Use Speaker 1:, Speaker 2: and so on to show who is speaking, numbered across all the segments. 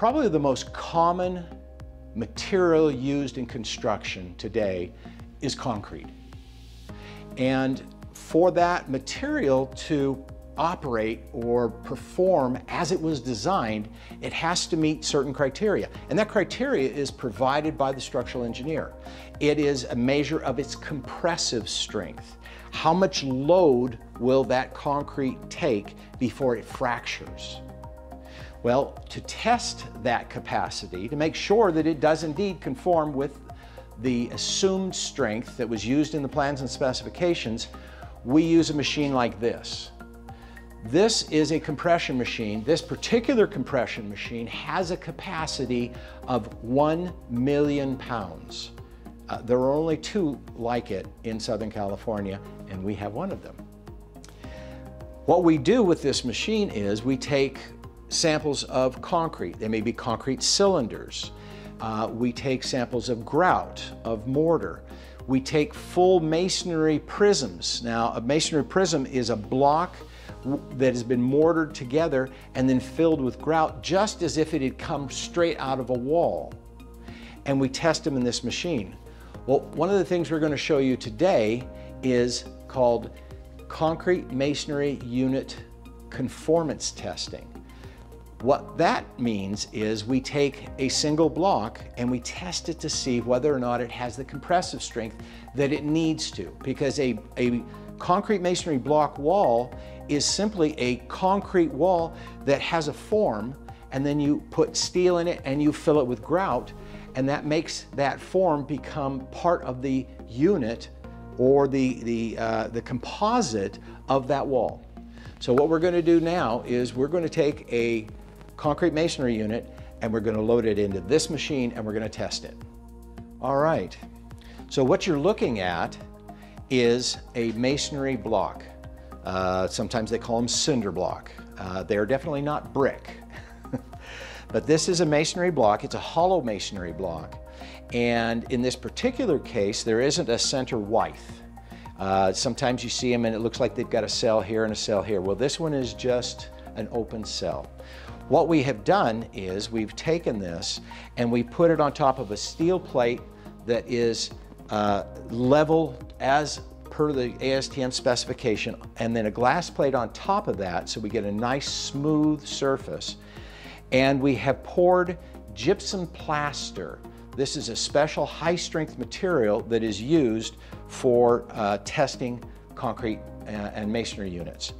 Speaker 1: Probably the most common material used in construction today is concrete. And for that material to operate or perform as it was designed, it has to meet certain criteria. And that criteria is provided by the structural engineer. It is a measure of its compressive strength. How much load will that concrete take before it fractures? Well, to test that capacity, to make sure that it does indeed conform with the assumed strength that was used in the plans and specifications, we use a machine like this. This is a compression machine. This particular compression machine has a capacity of 1 million pounds. Uh, there are only two like it in Southern California, and we have one of them. What we do with this machine is we take samples of concrete. They may be concrete cylinders. Uh, we take samples of grout, of mortar. We take full masonry prisms. Now, a masonry prism is a block that has been mortared together and then filled with grout just as if it had come straight out of a wall. And we test them in this machine. Well, one of the things we're going to show you today is called concrete masonry unit conformance testing. What that means is we take a single block and we test it to see whether or not it has the compressive strength that it needs to because a, a concrete masonry block wall is simply a concrete wall that has a form and then you put steel in it and you fill it with grout and that makes that form become part of the unit or the, the, uh, the composite of that wall. So what we're going to do now is we're going to take a concrete masonry unit and we're going to load it into this machine and we're going to test it. All right, so what you're looking at is a masonry block. Uh, sometimes they call them cinder block. Uh, they're definitely not brick. but this is a masonry block. It's a hollow masonry block. And in this particular case, there isn't a center wythe. Uh, sometimes you see them and it looks like they've got a cell here and a cell here. Well, this one is just an open cell. What we have done is we've taken this and we put it on top of a steel plate that is uh, level as per the ASTM specification, and then a glass plate on top of that so we get a nice smooth surface. And we have poured gypsum plaster. This is a special high strength material that is used for uh, testing concrete and, uh, and masonry units.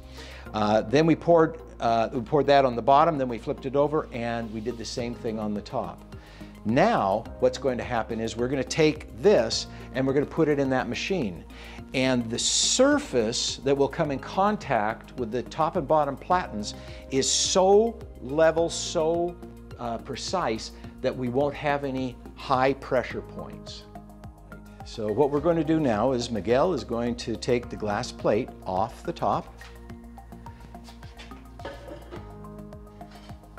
Speaker 1: Uh, then we poured, uh, we poured that on the bottom, then we flipped it over and we did the same thing on the top. Now, what's going to happen is we're going to take this and we're going to put it in that machine. And the surface that will come in contact with the top and bottom platens is so level, so uh, precise that we won't have any high pressure points. So what we're going to do now is Miguel is going to take the glass plate off the top.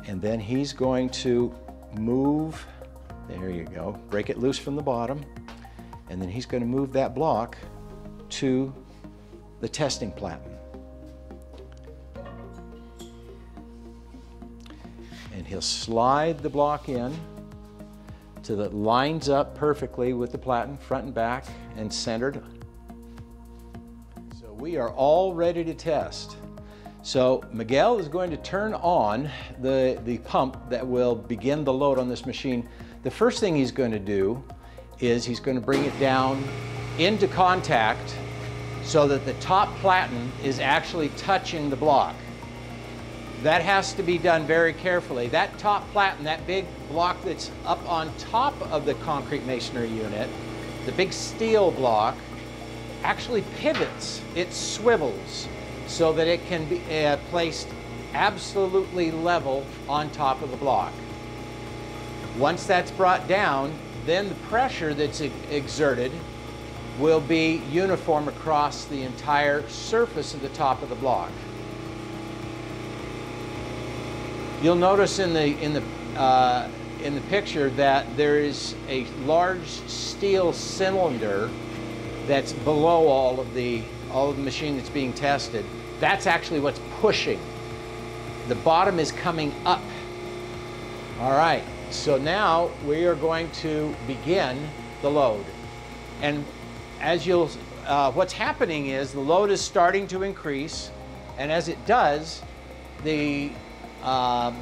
Speaker 1: And then he's going to move, there you go, break it loose from the bottom. And then he's going to move that block to the testing platen. And he'll slide the block in so that lines up perfectly with the platen, front and back, and centered. So we are all ready to test. So Miguel is going to turn on the, the pump that will begin the load on this machine. The first thing he's going to do is he's going to bring it down into contact so that the top platen is actually touching the block. That has to be done very carefully. That top platen, that big block that's up on top of the concrete masonry unit, the big steel block, actually pivots, it swivels so that it can be uh, placed absolutely level on top of the block. Once that's brought down, then the pressure that's exerted will be uniform across the entire surface of the top of the block. You'll notice in the, in the, uh, in the picture that there is a large steel cylinder that's below all of the, all of the machine that's being tested. That's actually what's pushing. The bottom is coming up. All right, so now we are going to begin the load. And as you'll, uh, what's happening is the load is starting to increase, and as it does, the um,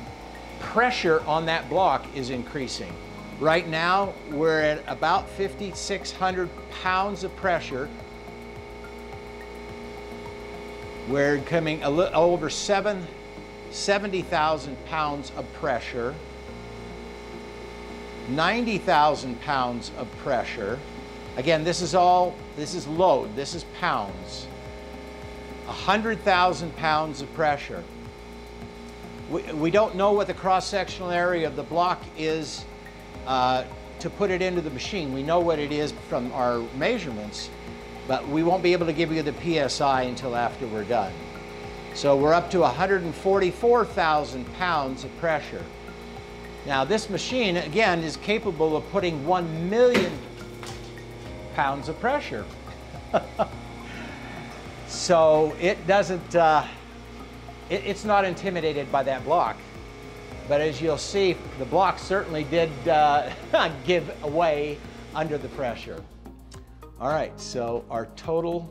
Speaker 1: pressure on that block is increasing. Right now, we're at about 5,600 pounds of pressure. We're coming a little over seven, 70,000 pounds of pressure. 90,000 pounds of pressure. Again, this is all, this is load, this is pounds. 100,000 pounds of pressure. We, we don't know what the cross-sectional area of the block is uh, to put it into the machine. We know what it is from our measurements, but we won't be able to give you the PSI until after we're done. So we're up to 144,000 pounds of pressure. Now this machine, again, is capable of putting 1 million pounds of pressure. so it doesn't, uh, it, it's not intimidated by that block. But as you'll see, the block certainly did uh, give away under the pressure. All right, so our total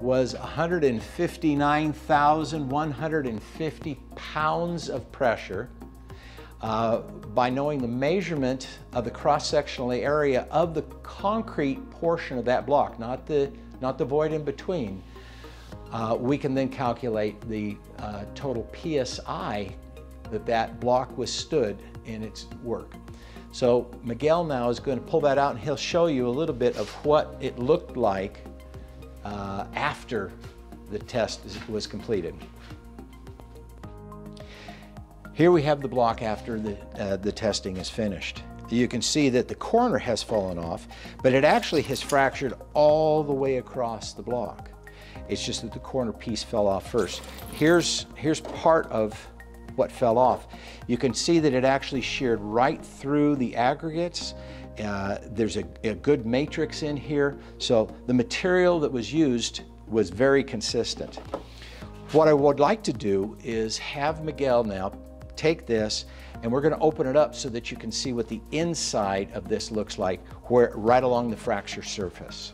Speaker 1: was 159,150 pounds of pressure. Uh, by knowing the measurement of the cross-sectional area of the concrete portion of that block, not the, not the void in between, uh, we can then calculate the uh, total PSI that that block withstood in its work. So Miguel now is going to pull that out and he'll show you a little bit of what it looked like uh, after the test was completed. Here we have the block after the, uh, the testing is finished. You can see that the corner has fallen off, but it actually has fractured all the way across the block. It's just that the corner piece fell off first. Here's, here's part of what fell off. You can see that it actually sheared right through the aggregates. Uh, there's a, a good matrix in here. So the material that was used was very consistent. What I would like to do is have Miguel now take this and we're going to open it up so that you can see what the inside of this looks like where, right along the fracture surface.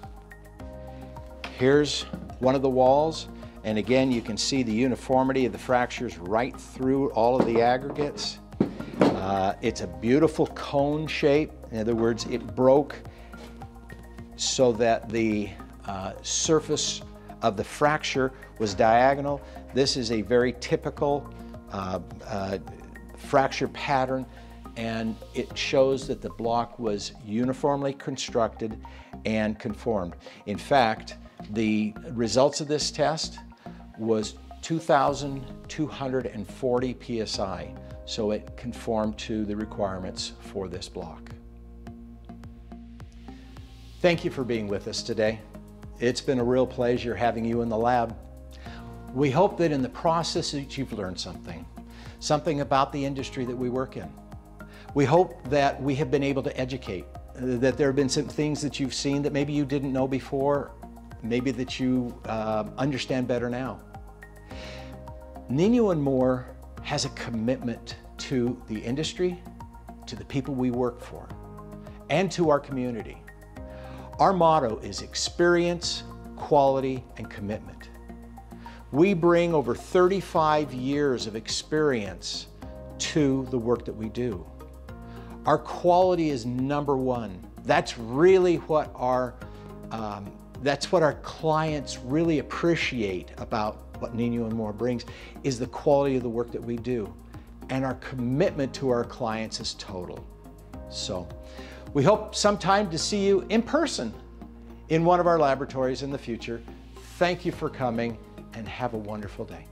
Speaker 1: Here's one of the walls and again you can see the uniformity of the fractures right through all of the aggregates. Uh, it's a beautiful cone shape. In other words, it broke so that the uh, surface of the fracture was diagonal. This is a very typical uh, uh, fracture pattern and it shows that the block was uniformly constructed and conformed. In fact, the results of this test was 2,240 PSI, so it conformed to the requirements for this block. Thank you for being with us today. It's been a real pleasure having you in the lab. We hope that in the process that you've learned something, something about the industry that we work in. We hope that we have been able to educate, that there have been some things that you've seen that maybe you didn't know before, maybe that you uh, understand better now. Ninyo and Moore has a commitment to the industry, to the people we work for, and to our community. Our motto is experience, quality, and commitment. We bring over 35 years of experience to the work that we do. Our quality is number one. That's really what our um, that's what our clients really appreciate about what Ninyo and Moore brings is the quality of the work that we do. And our commitment to our clients is total. So we hope sometime to see you in person in one of our laboratories in the future. Thank you for coming and have a wonderful day.